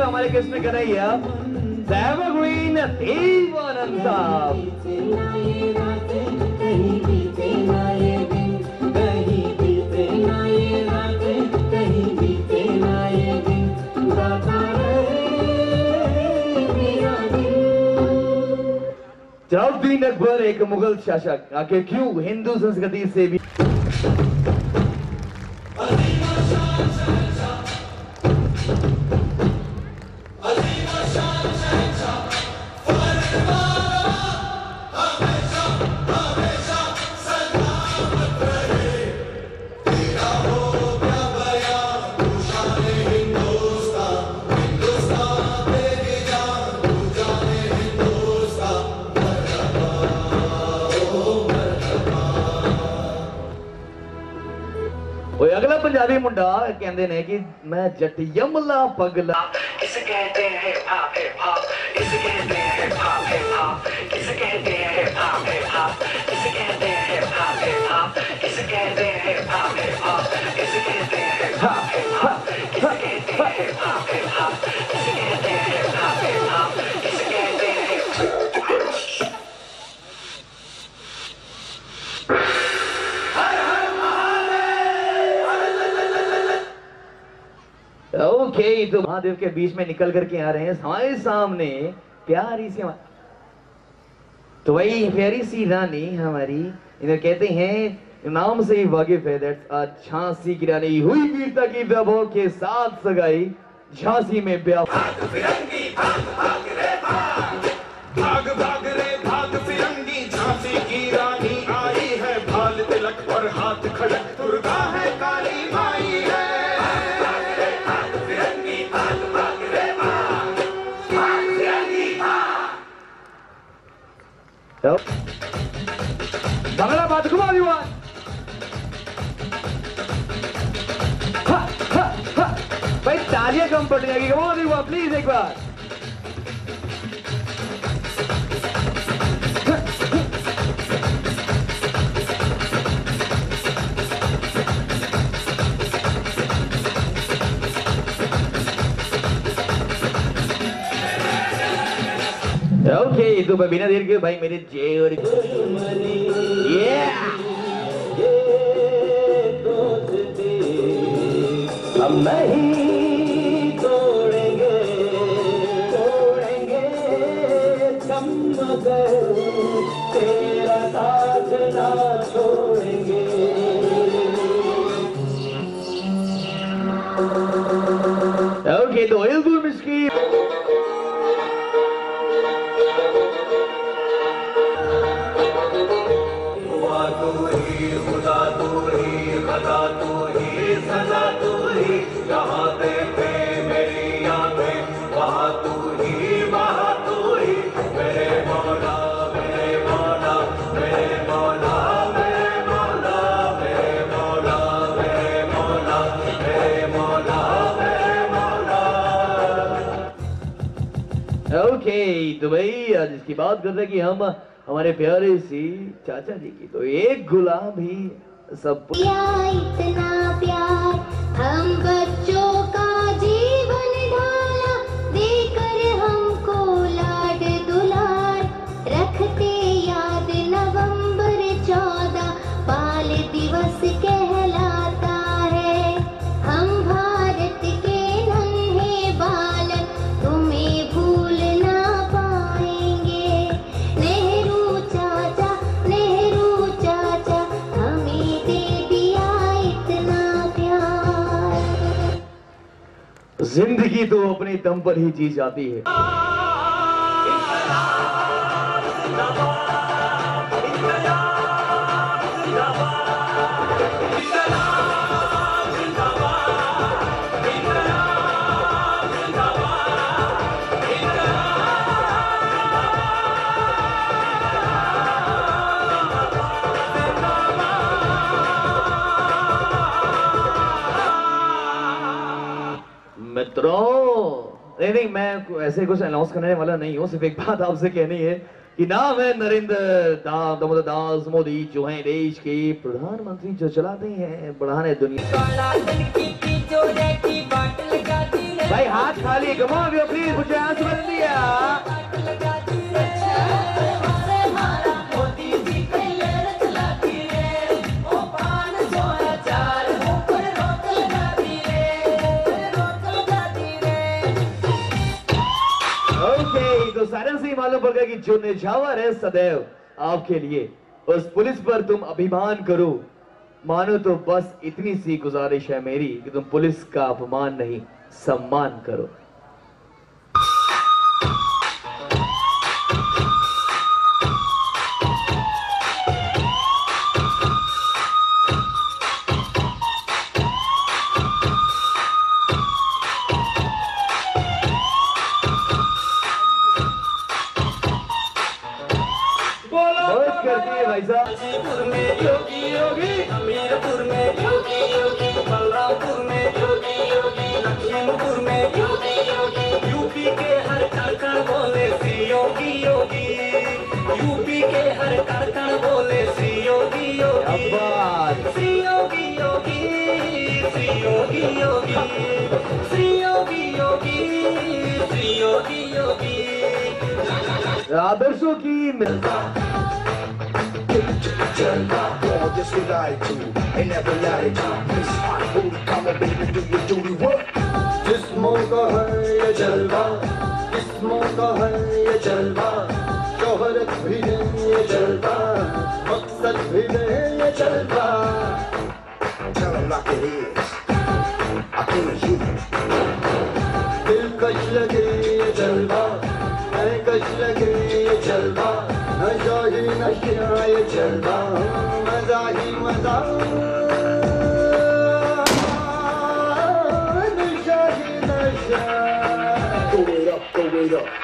ہوئے ہمارے کس میں رہی ہے آپ گرین تیب آنند صاحب۔ جلال اکبر ایک مغل شاشک آخر کیوں ہندو سنسکتی سے بھی مڈا کہ میں جٹ یملا پگلا ہی تو مہادیو کے بیچ میں نکل کر کے آ رہے ہیں، ہمارے سامنے پیاری سے تو وہی پیاری سی رانی ہماری انہوں کہتے ہیں، نام سے ہی واقف ہے دیٹ جھانسی کی رانی، ہوئی ویرتا کی ویبھو کے ساتھ سگائی، جھانسی میں بیاہ بھاگ بھاگ بھاگ رے بھاگ بھاگ رے بھاگ کی رانی آئی ہے، بھال تلک پر ہاتھ کھڑے بگلہ بات کیوں بھائی تازہ کمپنی آئیے ہوا پلیز ایک بار اوکے இது بنا دیر کے بھائی میرے جے اور ہم نہیں توڑیں گے توڑیں گے تم مگر تیرا ساتھ نہ چھوڑیں گے اوکے تو اوکے تو بھئی آج اس کی بات کرتے رہے کہ ہم، ہمارے پیارے سی چاچا جی کی۔ تو ایک گلاب ہی سب اتنا پیار، ہم بچوں زندگی تو اپنے دم پر ہی جی جاتی ہے۔ مترو نہیں نہیں، میں ایسے کچھ اناؤنس کرنے والا نہیں ہوں، صرف ایک بات آپ سے کہنی ہے کہ نام ہے نریندر دام دمود داس، مودی جو ہیں دیش کے پردھان منتری جو چلاتے ہیں، بڑھانے دنیا بھائی ہاتھ خالی کما بھی پلیز معلوم پڑ گیا کہ جو نجاور ہے سدیو، آپ کے لیے اس پولیس پر تم ابھیمان کرو۔ مانو تو بس اتنی سی گزارش ہے میری کہ تم پولیس کا اپمان نہیں، سمان کرو۔ غازی پور میں یوگی یوگی امیر پور میں یوگی یوگی بلرام پور میں یوگی یوگی لکھیم پور میں یوگی یوگی یو پی کے ہر کارکن بولے سی یوگی یوگی یو پی کے ہر کارکن بولے سی یوگی یوگی سی یوگی یوگی سی یوگی یوگی سی یوگی یوگی سی یوگی یوگی آدرشوں کی ملتا lie to and never lie to Miss Apple, come on baby, do your duty. Work جسموں کا ہے یہ جلوہ جسموں کا ہے یہ جلوہ شہرت بھی ہے یہ جلوہ مقصد بھی ہے یہ جلوہ Tell them like it is. I came here دلکش لگے یہ جلوہ دلکش لگے یہ جلوہ نہ جاہی نہ شرائے جلوہ مزاجي مزاج شاهد الشاهد Throw it up, throw it up.